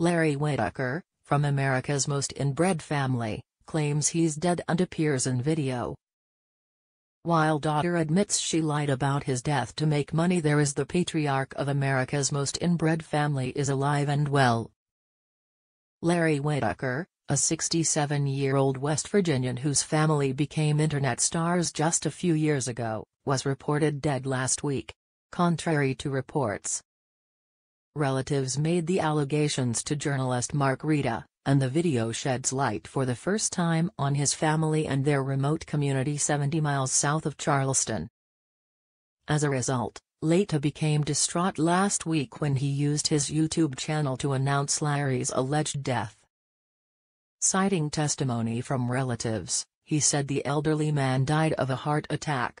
Larry Whitaker, from America's Most Inbred Family, claims he's dead and appears in video. While daughter admits she lied about his death to make money there is the patriarch of America's Most Inbred Family is alive and well. Larry Whitaker, a 67-year-old West Virginian whose family became internet stars just a few years ago, was reported dead last week. Contrary to reports, relatives made the allegations to journalist Mark Laita, and the video sheds light for the first time on his family and their remote community 70 miles south of Charleston. As a result, Laita became distraught last week when he used his YouTube channel to announce Larry's alleged death. Citing testimony from relatives, he said the elderly man died of a heart attack.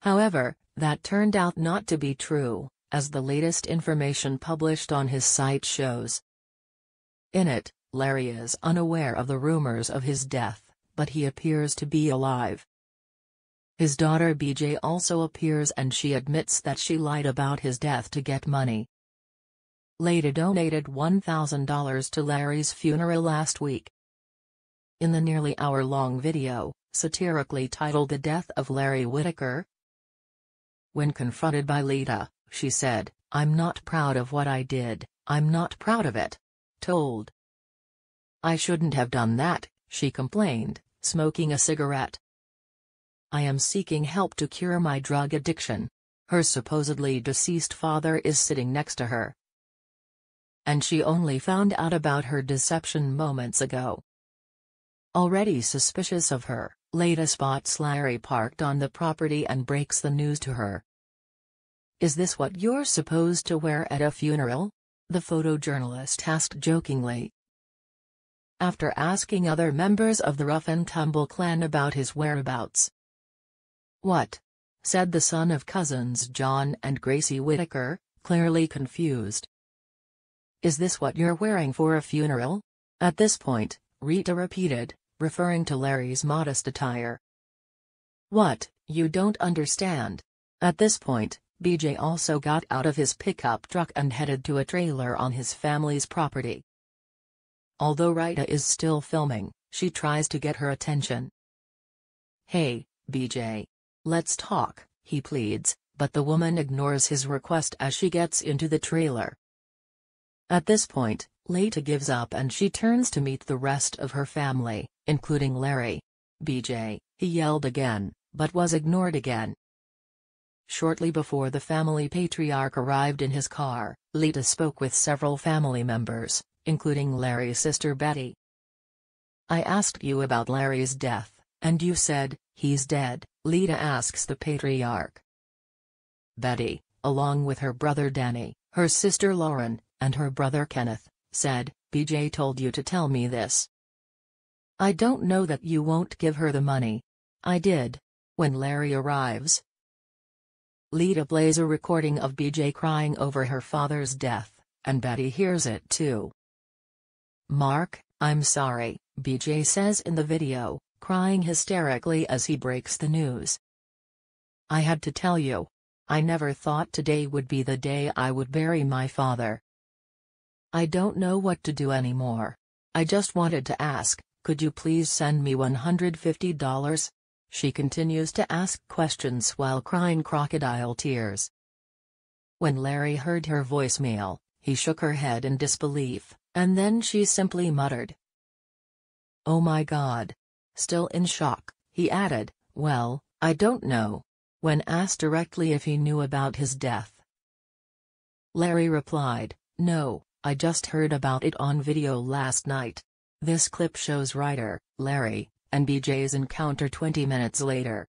However, that turned out not to be true, as the latest information published on his site shows. In it, Larry is unaware of the rumors of his death, but he appears to be alive. His daughter BJ also appears and she admits that she lied about his death to get money. Laita donated $1,000 to Larry's funeral last week. In the nearly hour-long video, satirically titled The Death of Larry Whitaker, when confronted by Laita, she said, I'm not proud of what I did, I'm not proud of it. Told. I shouldn't have done that, she complained, smoking a cigarette. I am seeking help to cure my drug addiction. Her supposedly deceased father is sitting next to her. And she only found out about her deception moments ago. Already suspicious of her, Laita spots Larry parked on the property and breaks the news to her. Is this what you're supposed to wear at a funeral? The photojournalist asked jokingly. After asking other members of the Rough and Tumble clan about his whereabouts, what? said the son of cousins John and Gracie Whitaker, clearly confused. Is this what you're wearing for a funeral? At this point, Laita repeated, referring to Larry's modest attire. What, you don't understand? At this point, BJ also got out of his pickup truck and headed to a trailer on his family's property. Although Laita is still filming, she tries to get her attention. Hey, BJ. Let's talk, he pleads, but the woman ignores his request as she gets into the trailer. At this point, Laita gives up and she turns to meet the rest of her family, including Larry. BJ, he yelled again, but was ignored again. Shortly before the family patriarch arrived in his car, Laita spoke with several family members, including Larry's sister Betty. I asked you about Larry's death, and you said, he's dead, Laita asks the patriarch. Betty, along with her brother Danny, her sister Lauren, and her brother Kenneth, said, BJ told you to tell me this. I don't know that you won't give her the money. I did. When Larry arrives. Laita plays a recording of BJ crying over her father's death, and Betty hears it too. Mark, I'm sorry, BJ says in the video, crying hysterically as he breaks the news. I had to tell you. I never thought today would be the day I would bury my father. I don't know what to do anymore. I just wanted to ask, could you please send me $150? She continues to ask questions while crying crocodile tears. When Larry heard her voicemail, he shook her head in disbelief, and then she simply muttered, Oh my god. Still in shock, he added, Well, I don't know. When asked directly if he knew about his death. Larry replied, No, I just heard about it on video last night. This clip shows writer, Larry, and BJ's encounter 20 minutes later.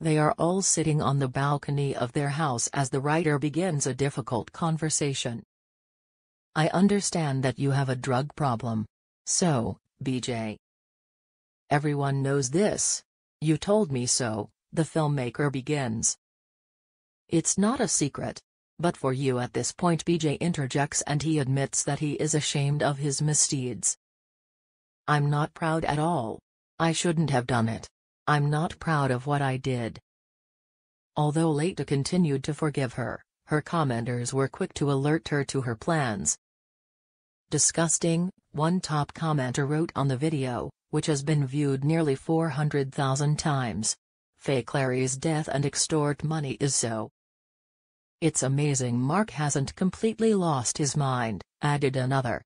They are all sitting on the balcony of their house as the writer begins a difficult conversation. I understand that you have a drug problem. So, BJ, Everyone knows this. You told me so, the filmmaker begins. It's not a secret. But for you at this point BJ interjects and he admits that he is ashamed of his misdeeds. I'm not proud at all. I shouldn't have done it. I'm not proud of what I did. Although Laita continued to forgive her, her commenters were quick to alert her to her plans. Disgusting, one top commenter wrote on the video, which has been viewed nearly 400,000 times. Fake Larry's death and extort money is so. It's amazing Mark hasn't completely lost his mind, added another.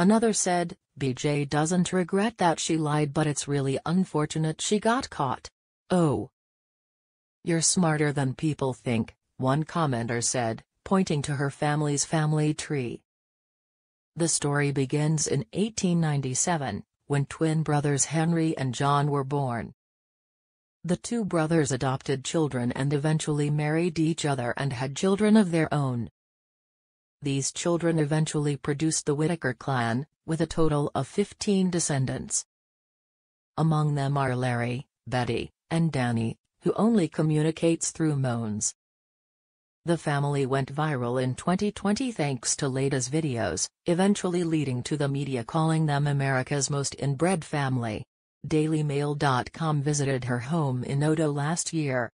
Another said, BJ doesn't regret that she lied but it's really unfortunate she got caught. Oh. You're smarter than people think, one commenter said, pointing to her family's family tree. The story begins in 1897, when twin brothers Henry and John were born. The two brothers adopted children and eventually married each other and had children of their own. These children eventually produced the Whitaker clan, with a total of 15 descendants. Among them are Larry, Betty, and Danny, who only communicates through moans. The family went viral in 2020 thanks to Laita's videos, eventually leading to the media calling them America's most inbred family. DailyMail.com visited her home in Odd last year,